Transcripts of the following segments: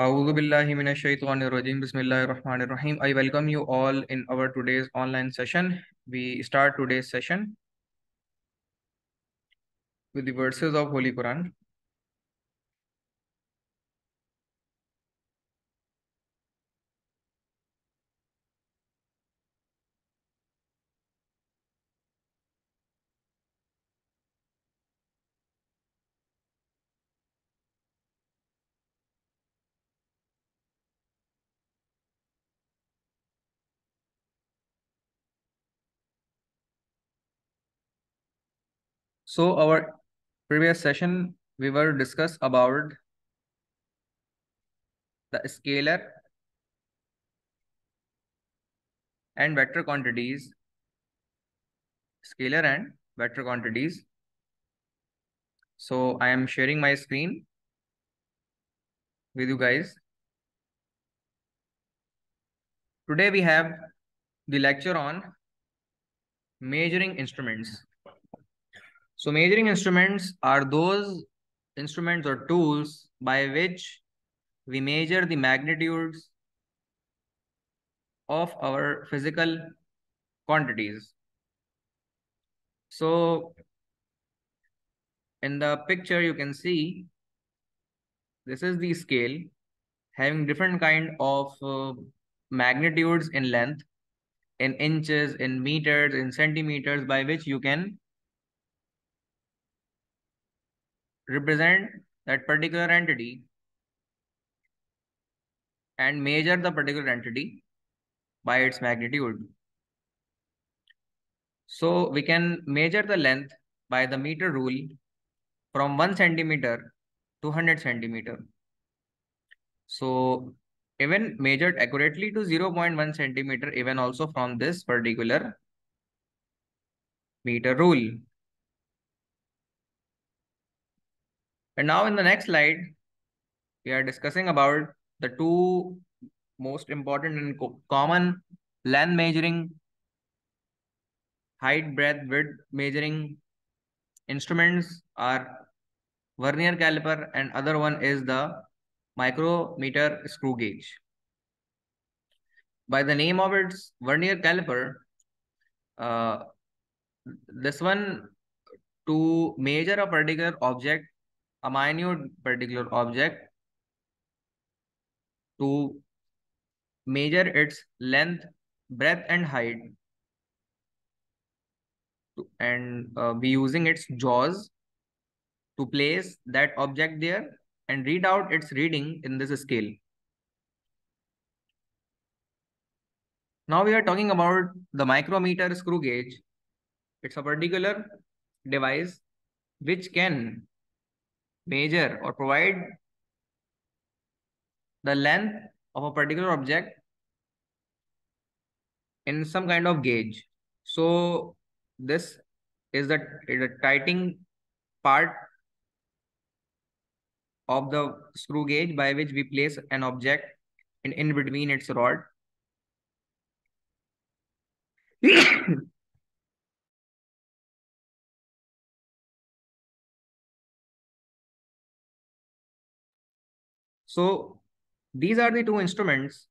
A'udhu billahi minash shaitanir rajim. Bismillahir rahmanir rahim. I welcome you all in our today's online session. We start today's session with the verses of Holy Quran. So our previous session, we were discuss about the scalar and vector quantities, scalar and vector quantities. So I am sharing my screen with you guys. Today we have the lecture on measuring instruments. So measuring instruments are those instruments or tools by which we measure the magnitudes of our physical quantities. So in the picture you can see this is the scale having different kind of uh, magnitudes in length in inches in meters in centimeters by which you can represent that particular entity and measure the particular entity by its magnitude. So we can measure the length by the meter rule from 1 centimeter to 100 centimeter. So even measured accurately to 0.1 centimeter even also from this particular meter rule. And now in the next slide, we are discussing about the two most important and co common length measuring, height, breadth, width measuring instruments are vernier caliper and other one is the micrometer screw gauge. By the name of its vernier caliper, uh, this one to measure a particular object a minute particular object to measure its length, breadth and height and uh, be using its jaws to place that object there and read out its reading in this scale. Now we are talking about the micrometer screw gauge. It's a particular device which can measure or provide the length of a particular object in some kind of gauge. So this is the, the tightening part of the screw gauge by which we place an object in, in between its rod. So these are the two instruments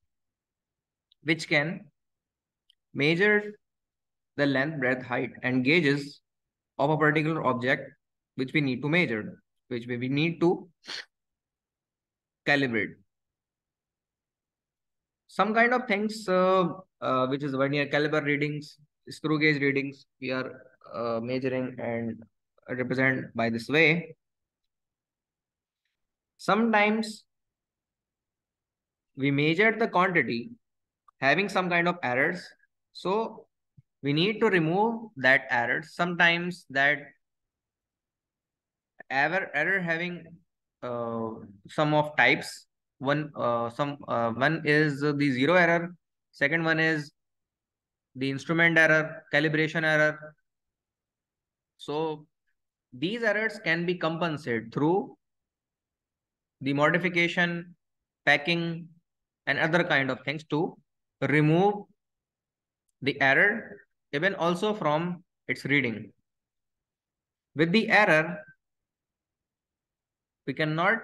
which can measure the length, breadth, height, and gauges of a particular object which we need to measure, which we need to calibrate. Some kind of things uh, uh, which is vernier caliper readings, screw gauge readings, we are uh, measuring and represent by this way. Sometimes we measured the quantity having some kind of errors. So we need to remove that error. Sometimes that error, error having uh, some of types. One, uh, some uh, one is the zero error. Second one is the instrument error, calibration error. So these errors can be compensated through the modification, packing, and other kind of things to remove the error even also from its reading. With the error, we cannot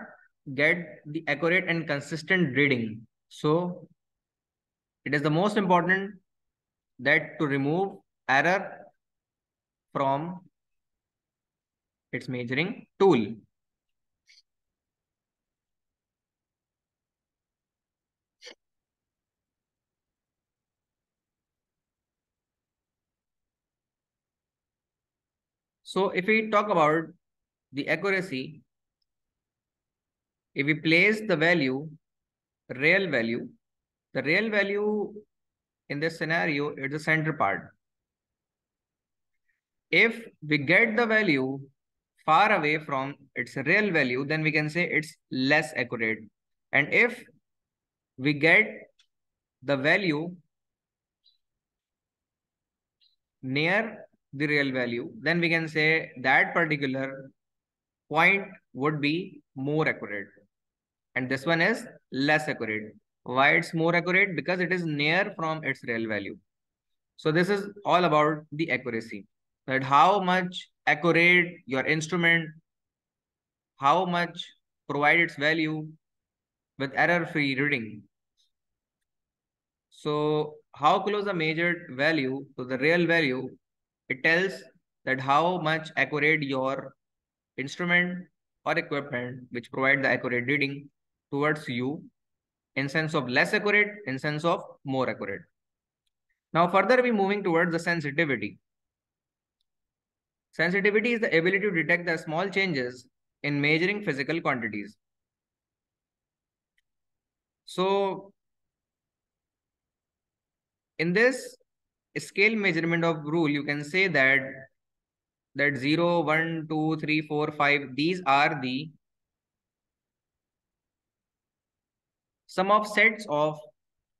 get the accurate and consistent reading. So it is the most important that to remove error from its measuring tool. So if we talk about the accuracy, if we place the value, real value, the real value in this scenario is the center part. If we get the value far away from its real value, then we can say it's less accurate. And if we get the value near the real value, then we can say that particular point would be more accurate. And this one is less accurate. Why it's more accurate? Because it is near from its real value. So this is all about the accuracy. That how much accurate your instrument, how much provide its value with error-free reading. So how close a measured value to the real value, it tells that how much accurate your instrument or equipment which provide the accurate reading towards you in sense of less accurate, in sense of more accurate. Now further we moving towards the sensitivity. Sensitivity is the ability to detect the small changes in measuring physical quantities. So in this scale measurement of rule, you can say that that 0, 1, 2, 3, 4, 5, these are the sum of sets of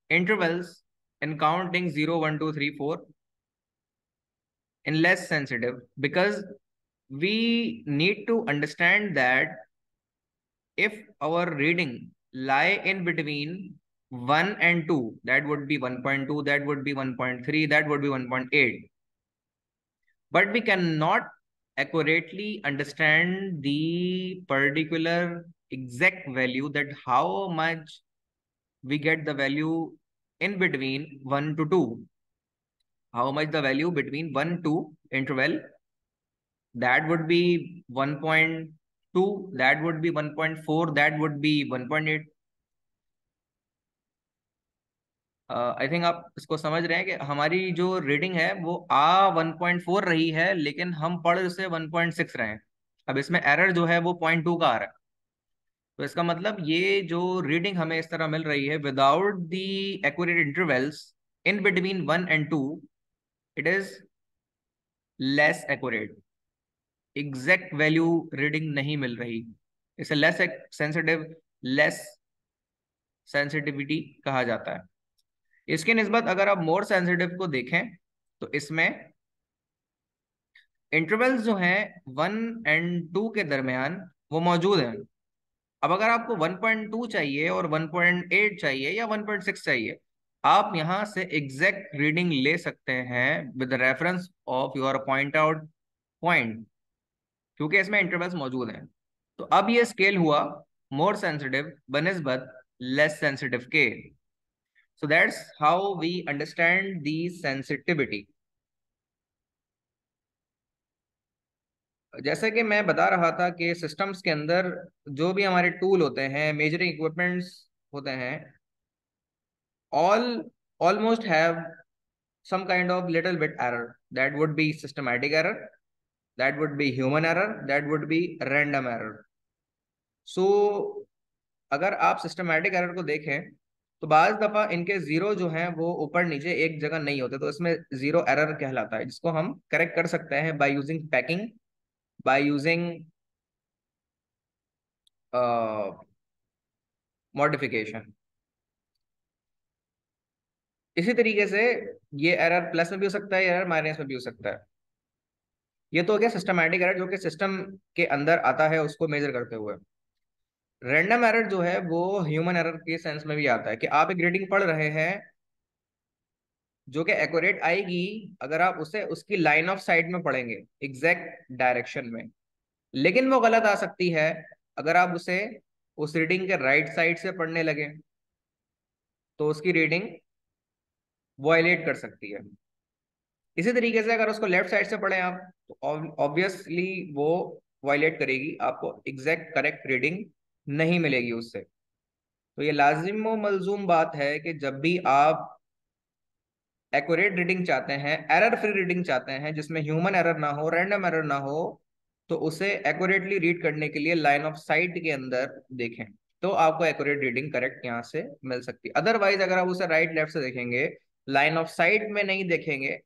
intervals in counting 0, 1, 2, 3, 4 in less sensitive because we need to understand that if our reading lie in between 1 and 2, that would be 1.2, that would be 1.3, that would be 1.8. But we cannot accurately understand the particular exact value that how much we get the value in between 1 to 2. How much the value between 1 to interval? That would be 1.2, that would be 1.4, that would be 1.8. I think आप इसको समझ रहे हैं कि हमारी जो reading है, वो आ 1.4 रही है, लेकिन हम पढ़ उसे 1.6 रहे हैं। अब इसमें एरर जो है, वो पॉइंट टू का आ रहा है। तो इसका मतलब ये जो रीडिंग हमें इस तरह मिल रही है without the accurate intervals in between one and two it is less accurate exact value reading नहीं मिल रही। इसे लेस सेंसिटिव लेस सेंसिटिविटी कहा जाता है। इसके निस्बत अगर आप मोर सेंसिटिव को देखें तो इसमें इंटरवल्स जो हैं वन एंड टू के दरमियान वो मौजूद हैं। अब अगर आपको 1.2 चाहिए और 1.8 चाहिए या 1.6 चाहिए, आप यहाँ से एग्जैक्ट रीडिंग ले सकते हैं with reference of your point out point क्योंकि इसमें इंटरवल्स मौजूद हैं। तो अब ये स्केल हुआ मोर सेंसिटिव बनस्बत लेस सेंसिटिव के। so that's how we understand the sensitivity. जैसे कि मैं बता रहा था कि सिस्टम्स के अंदर जो भी हमारे टूल होते हैं मेजरिंग इक्विपमेंट्स होते हैं all almost have some kind of little bit error that would be systematic error that would be human error that would be random error so अगर आप सिस्टमैटिक एरर को देखें तो बाज दफ़ा इनके ज़ीरो जो हैं, वो ऊपर नीचे एक जगह नहीं होते तो इसमें ज़ीरो एरर कहलाता है, जिसको हम करेक्ट कर सकते हैं by using packing by using modification इसी तरीके से ये एरर प्लस में भी हो सकता है एरर माइनस में भी हो सकता है। ये तो हो गया सिस्टमैटिक एरर जो कि सिस्टम के अंदर आता है, उसको मेजर करते हुए। रैंडम एरर जो है, वो ह्यूमन एरर के सेंस में भी आता है कि आप एक रीडिंग पढ़ रहे हैं, जो कि एक्यूरेट आएगी अगर आप उसे उसकी लाइन ऑफ़ साइट में पढ़ेंगे एग्जैक्ट डायरेक्शन में। लेकिन वो गलत आ सकती है अगर आप उसे उस रीडिंग के राइट right साइड से पढ़ने लगे तो उसकी रीडिंग वायलेट कर सकती है। इसी तरीके से अगर उसको लेफ़्ट साइड से पढ़ें आप तो ऑब्वियसली वो वायलेट करेगी, आपको एग्जैक्ट करेक्ट रीडिंग नहीं मिलेगी उससे। तो ये लाजिम मलजूम बात है कि जब भी आप एक्यूरेट रीडिंग चाहते हैं एरर फ्री रीडिंग चाहते हैं, जिसमें ह्यूमन एरर ना हो रैंडम एरर ना हो तो उसे एक्यूरेटली रीड करने के लिए लाइन ऑफ़ साइट के अंदर देखें। तो आपको एक्यूरेट रीडिंग करेक्ट यहाँ से मिल सकती है। अदरवाइज़ अगर आप उसे राइट लेफ़्ट से देखेंगे लाइन ऑफ़ साइट में नहीं देखेंगे